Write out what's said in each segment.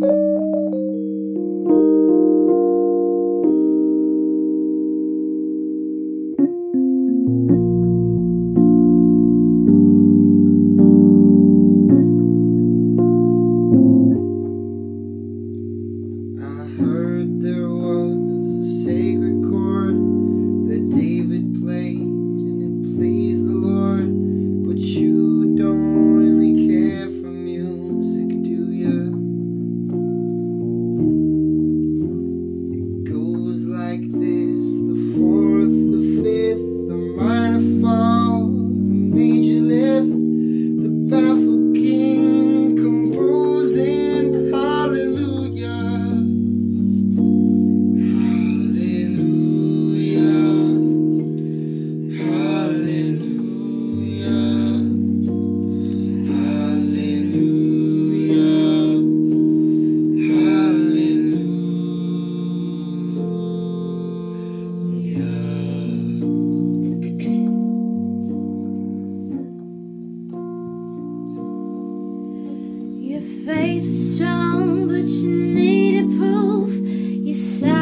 I heard. faith is strong, but you needed proof. You saw.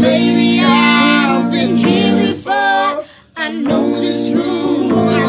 Maybe I've been here before. I know this room.